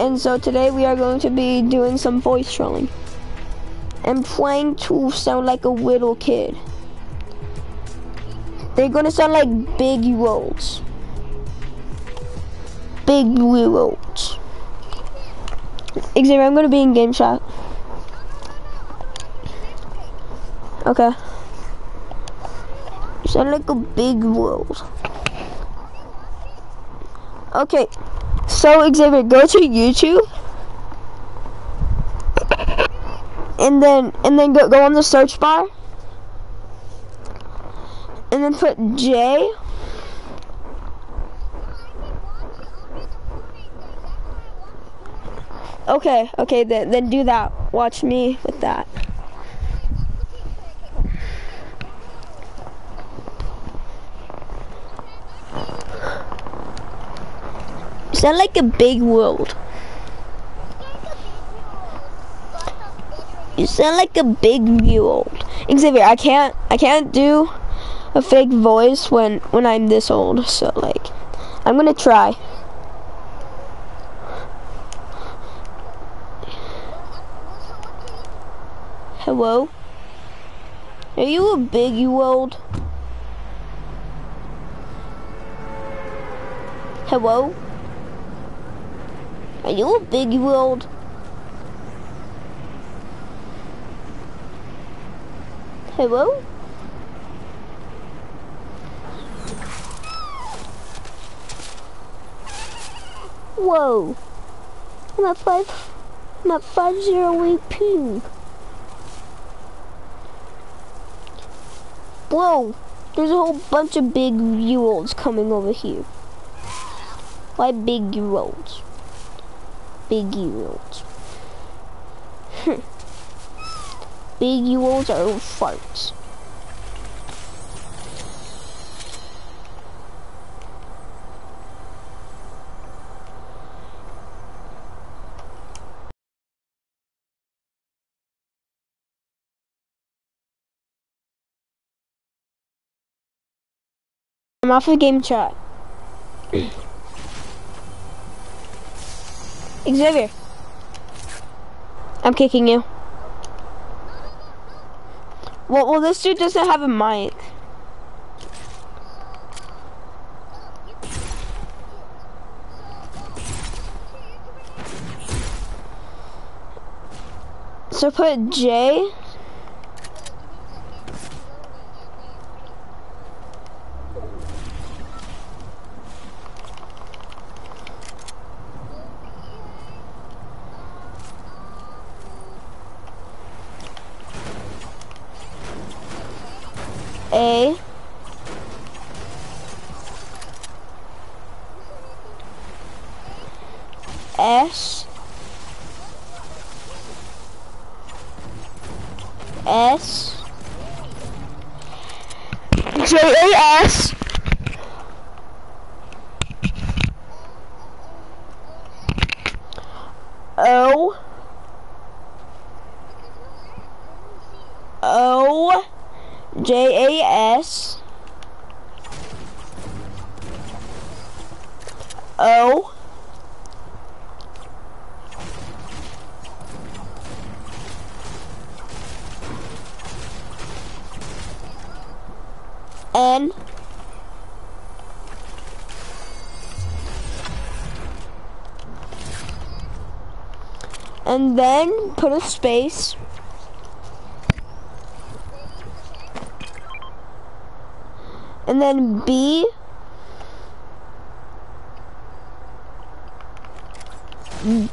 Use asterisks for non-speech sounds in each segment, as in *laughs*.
and so today we are going to be doing some voice trolling. And playing to sound like a little kid. They're gonna sound like big rolls. Big rolls. Xavier, I'm gonna be in game shot. Okay. You sound like a big world. Okay. So Xavier, go to YouTube. And then and then go go on the search bar. And then put J Okay, okay, then then do that. Watch me with that. Sound like a big world. You sound like a big world. Xavier, I can't I can't do a fake voice when when I'm this old. So like I'm gonna try. Hello? Are you a big you old? Hello? Are you a big you old? Hello? Whoa. I'm at five I'm at five zero eight ping. Whoa, there's a whole bunch of big U-Olds coming over here. Why big U-Olds? Big U-Olds. *laughs* big U-Olds are little farts. I'm off of game chat. *clears throat* Xavier. I'm kicking you. Well, well, this dude doesn't have a mic. So put J. A. S. S. J A S O O J A S O N and then put a space and then B.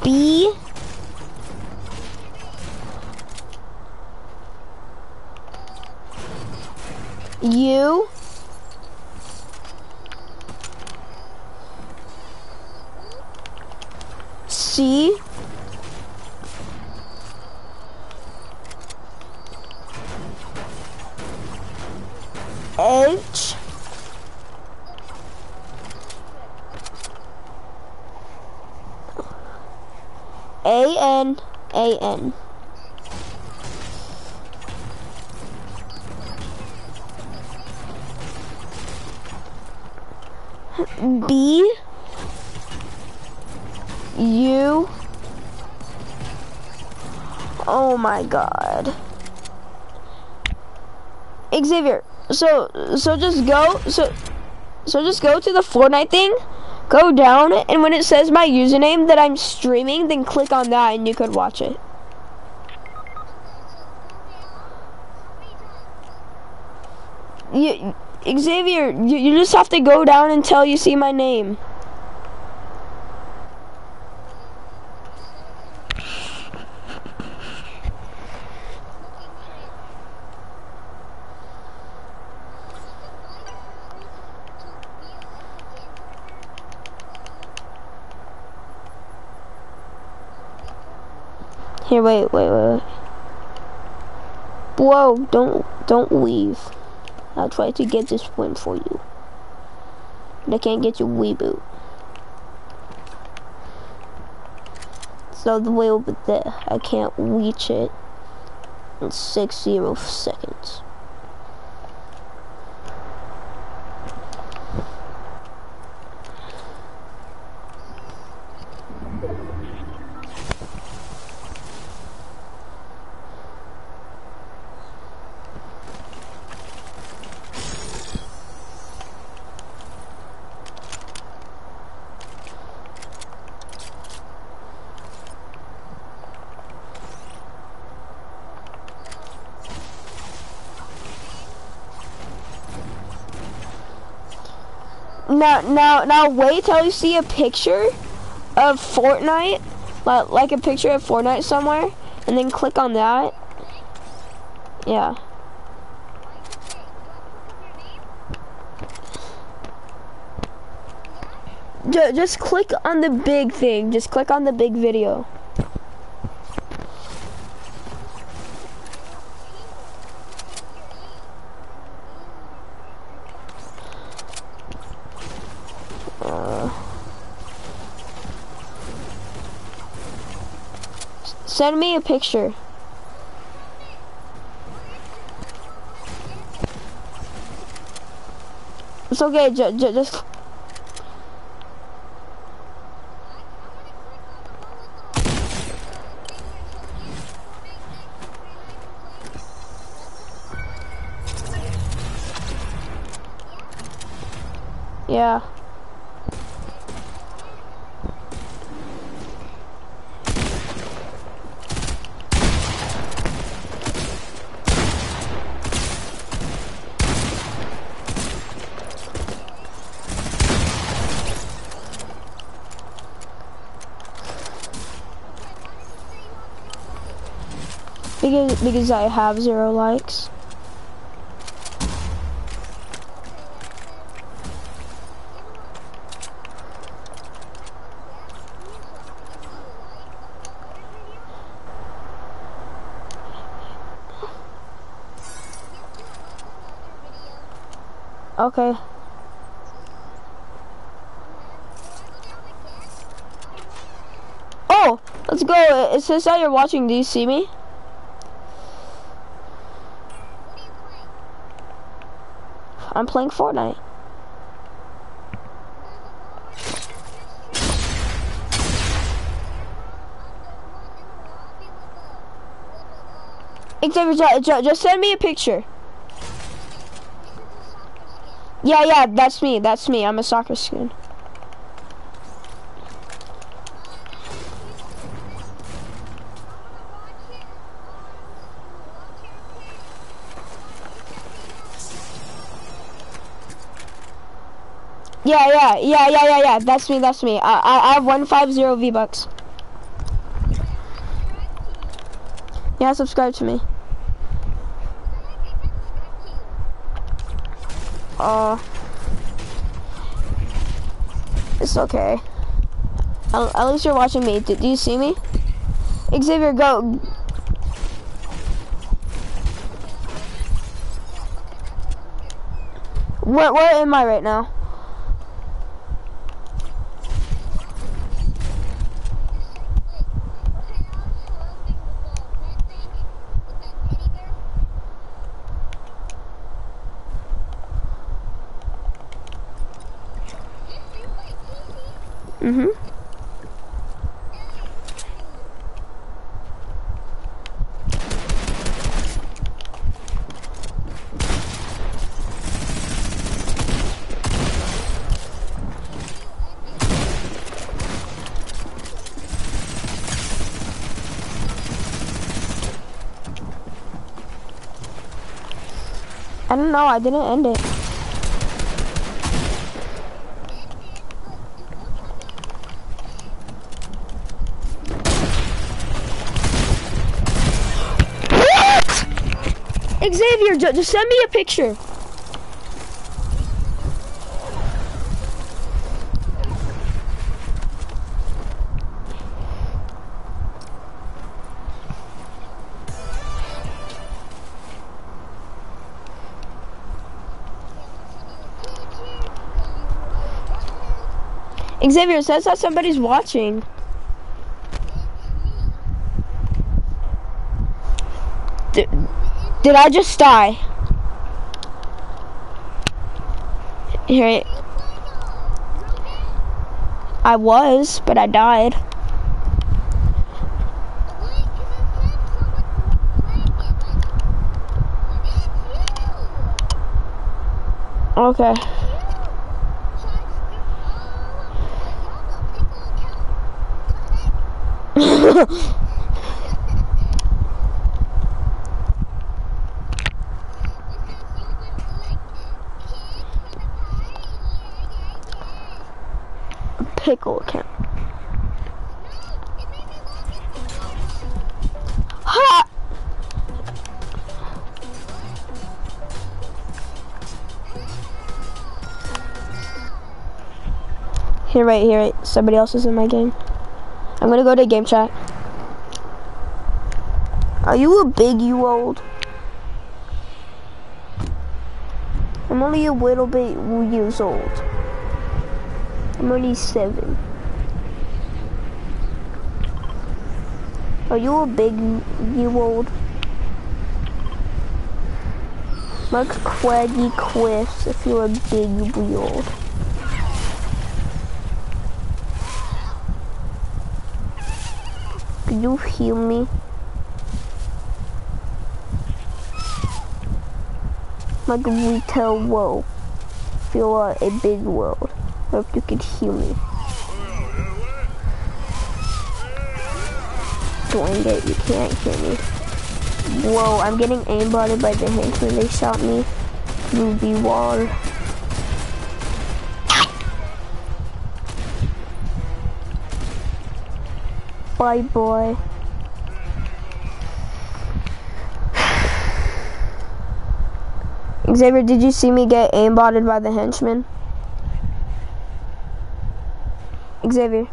B A N A N B you. Oh my god. Xavier, so so just go so so just go to the Fortnite thing, go down, and when it says my username that I'm streaming, then click on that and you could watch it. You, Xavier, you, you just have to go down until you see my name. Here, wait, wait, wait. Whoa, don't, don't leave. I'll try to get this win for you. But I can't get your reboot. So the way over there, I can't reach it in six zero seconds. Now, now, now wait till you see a picture of Fortnite, like, like a picture of Fortnite somewhere, and then click on that. Yeah. Just click on the big thing. Just click on the big video. Send me a picture. It's okay, j j just... Yeah. Because, because I have zero likes. Okay. Oh, let's go. It says that you're watching. Do you see me? I'm playing Fortnite. Xavier, just send me a picture. Yeah, yeah, that's me. That's me. I'm a soccer skin. Yeah, yeah, yeah, yeah, yeah, yeah. That's me. That's me. I, I, I have one five zero V bucks. Yeah, subscribe to me. Uh, it's okay. At, at least you're watching me. Do, do you see me? Xavier, go. Where, where am I right now? I don't know, I didn't end it. What? Xavier, just send me a picture. Xavier says that somebody's watching. Did, did I just die? Here. I was, but I died. Okay. Pickle account. Ha! Here, right here, right. Somebody else is in my game. I'm gonna go to game chat. Are you a big you old? I'm only a little bit years old. I'm only seven. Are you a big you old? Mark Quaggy Quiffs if you're a big you old. Could you heal me? Like retail whoa. Feel uh, a big world. Hope you can hear me. Dang it, you can't hear me. Whoa, I'm getting aimbotted by the when They shot me the wall. Bye, boy. Xavier, did you see me get aimbotted by the henchman? Xavier.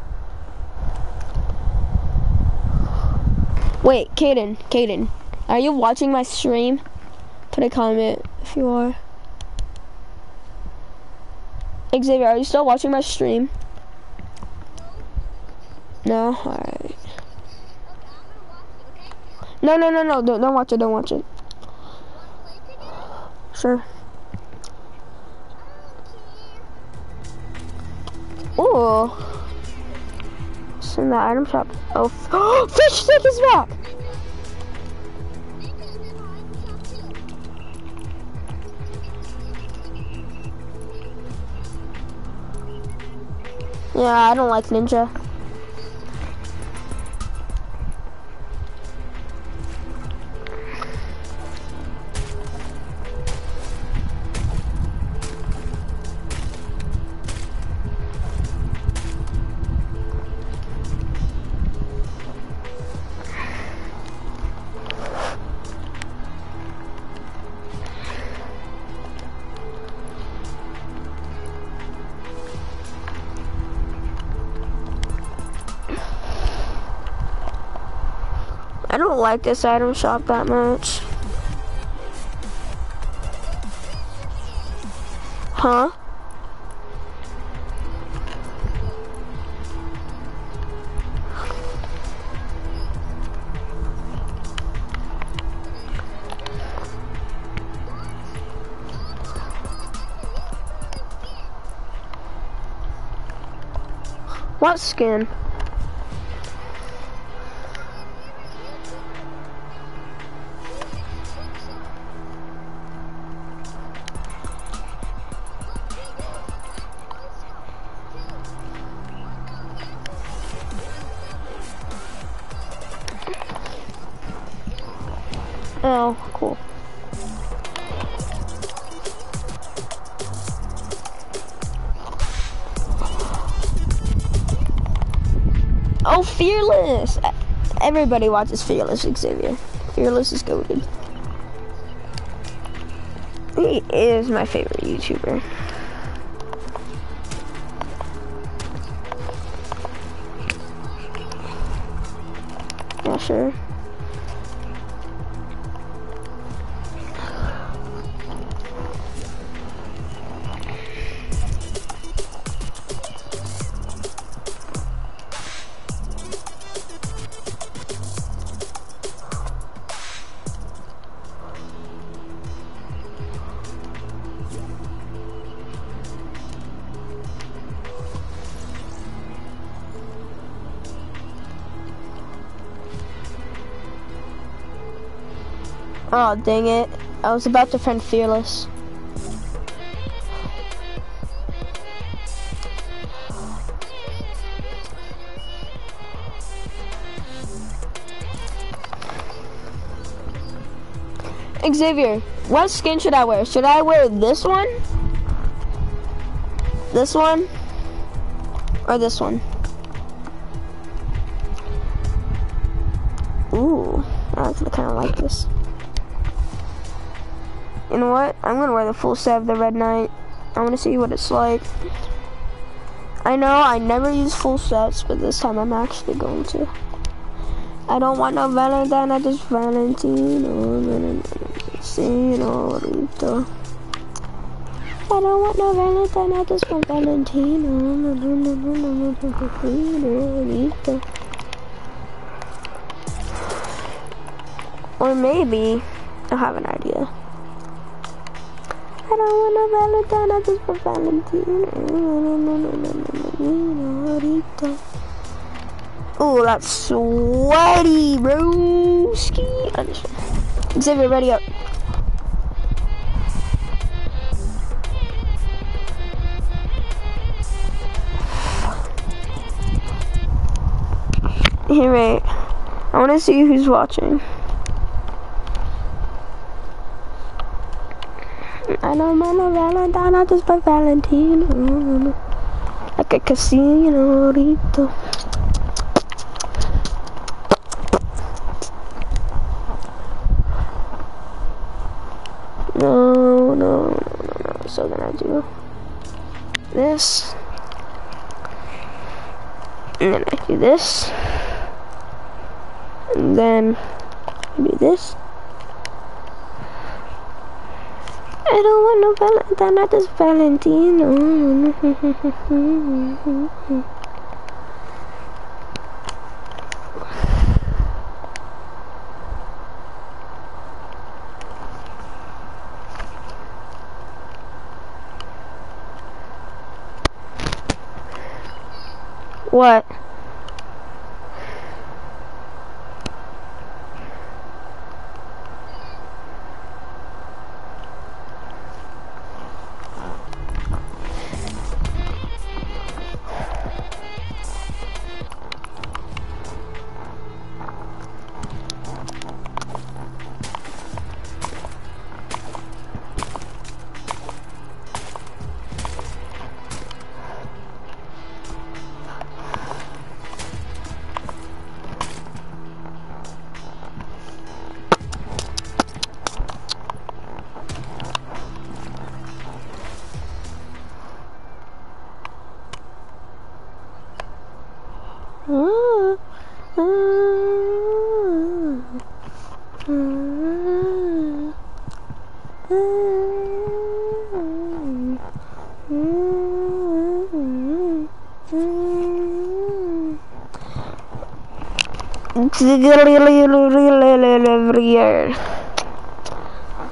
Wait, Caden, Caden, are you watching my stream? Put a comment if you are. Xavier, are you still watching my stream? No? Alright. No, no, no, no, don't, don't watch it, don't watch it. Sure. Ooh. It's in the item shop. Oh, *gasps* Fishstick is back! Yeah, I don't like Ninja. Don't like this item shop that much. Huh? What skin? Everybody watches Fearless Xavier. Fearless is goaded. He is my favorite YouTuber. Yeah, sure. Dang it. I was about to friend Fearless. Xavier, what skin should I wear? Should I wear this one? This one? Or this one? Full set of the Red Knight. I wanna see what it's like. I know I never use full sets, but this time I'm actually going to. I don't want no Valentine, I just Valentino, Senorita. I don't want no Valentine, I just want Valentino, Senorita. Or maybe, I have an idea. I don't want a Valentine, I just want Valentino. Oh, that's sweaty, broski. Xavier, ready up. Here, wait. I want to see who's watching. I don't want a Valentine, I just want Valentino. Like a casino, Rito. No, no, no, no, no. So then I do this. And then I do this. And then I do this. I don't want no Valentine, I just Valentino. what?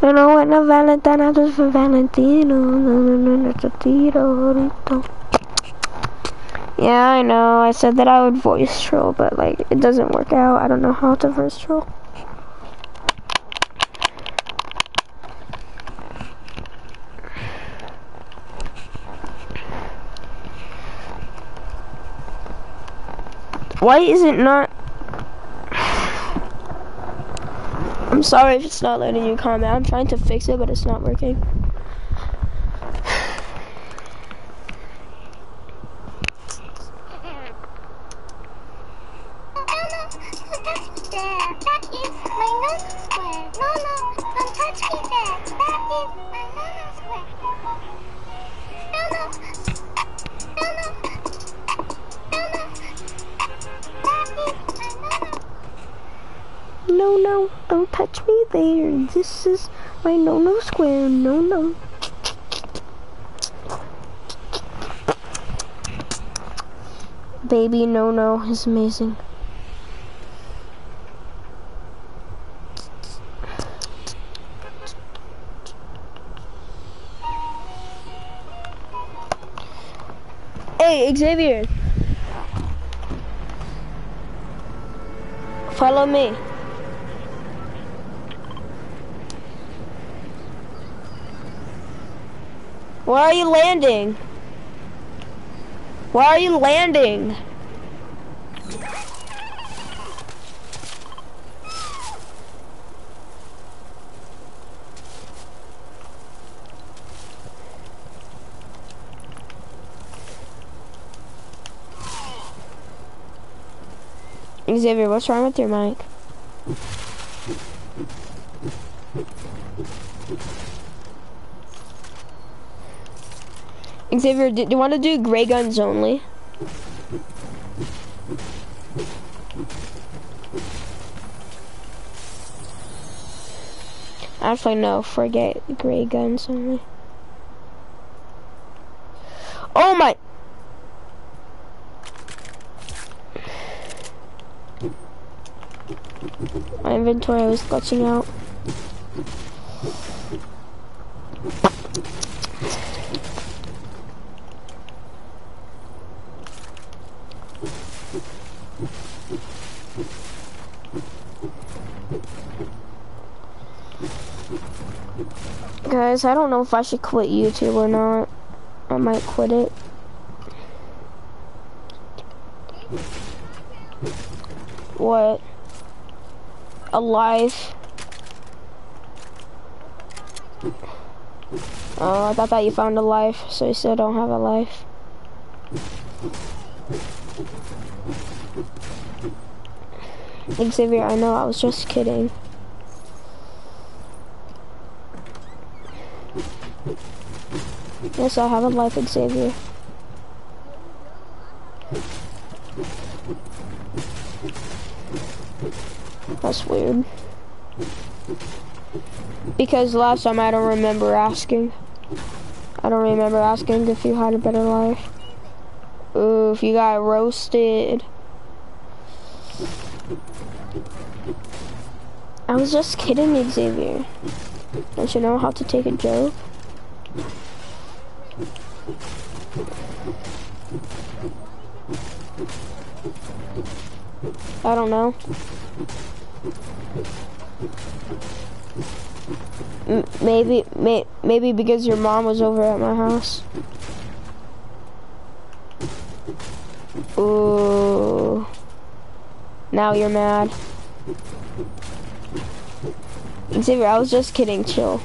You know what, no Valentine, just for Valentino. Yeah, I know. I said that I would voice troll, but like it doesn't work out. I don't know how to voice troll. Why is it not I'm sorry if it's not letting you comment. I'm trying to fix it, but it's not working. Square. No, no. Baby is amazing. Hey, Xavier. Follow me. Where are you landing? Where are you landing? Xavier, what's wrong with your mic? Xavier, do you want to do gray guns only? Actually, no, forget gray guns only. Oh my! My inventory was glitching out. Guys, I don't know if I should quit YouTube or not. I might quit it. What? A life? Oh, I thought that you found a life, so you still don't have a life. Xavier, I know, I was just kidding. Yes, I have a life, Xavier. That's weird. Because last time I don't remember asking. I don't remember asking if you had a better life. Ooh, if you got roasted. I was just kidding, Xavier. Don't you know how to take a joke? I don't know. M maybe, may maybe because your mom was over at my house. Ooh. Now you're mad. Xavier, I was just kidding, chill.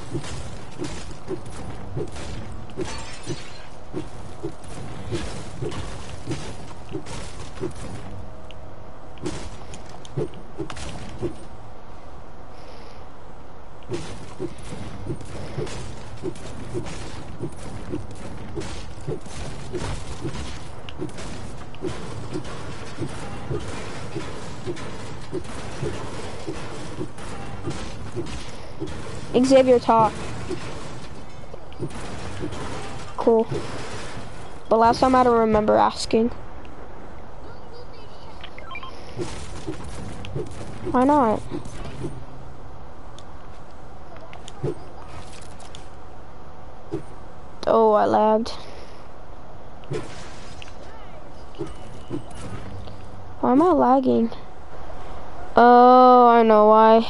Xavier talk. Cool. But last time I don't remember asking. Why not? Oh, I lagged. Why am I lagging? Oh, I know why.